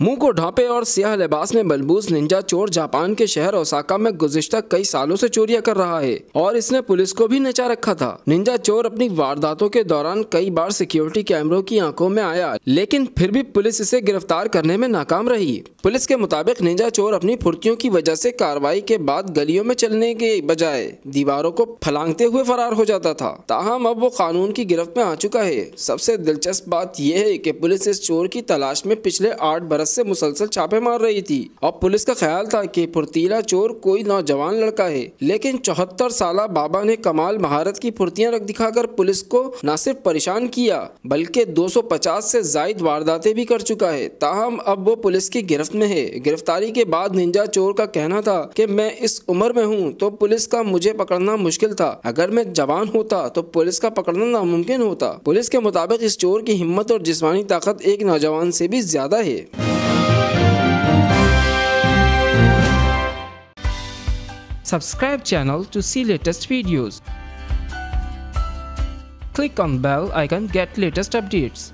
मुँह को ढांपे और सियाह लिबास में बलबूस निंजा चोर जापान के शहर ओसाका में गुजश्ता कई सालों से चोरियाँ कर रहा है और इसने पुलिस को भी नचा रखा था। निंजा चोर अपनी वारदातों के दौरान कई बार सिक्योरिटी कैमरों की आँखों में आया, लेकिन फिर भी पुलिस इसे गिरफ़्तार करने में नाकाम रही। पुलिस के मुताबिक निंजा चोर अपनी फुर्तियों की वजह से कार्रवाई के बाद गलियों में चलने के बजाय दीवारों को फलांगते हुए फरार हो जाता था। ताहम अब वो कानून की गिरफ्त में आ चुका है। सबसे दिलचस्प बात यह है की पुलिस इस चोर की तलाश में पिछले आठ बरस बरस से मुसलसल छापे मार रही थी। और पुलिस का ख्याल था कि फुर्तीला चोर कोई नौजवान लड़का है, लेकिन चौहत्तर साल बाबा ने कमाल महारत की फुर्तियाँ रख दिखाकर पुलिस को न सिर्फ़ परेशान किया, बल्कि 250 से जायद वारदातें भी कर चुका है। ताहम, अब वो पुलिस की गिरफ्त में है। गिरफ्तारी के बाद निंजा चोर का कहना था कि मैं इस उम्र में हूँ तो पुलिस का मुझे पकड़ना मुश्किल था। अगर मैं जवान होता तो पुलिस का पकड़ना नामुमकिन होता। पुलिस के मुताबिक इस चोर की हिम्मत और जिस्मानी ताकत एक नौजवान से भी ज़्यादा है। Subscribe channel to see latest videos. Click on bell icon get latest updates.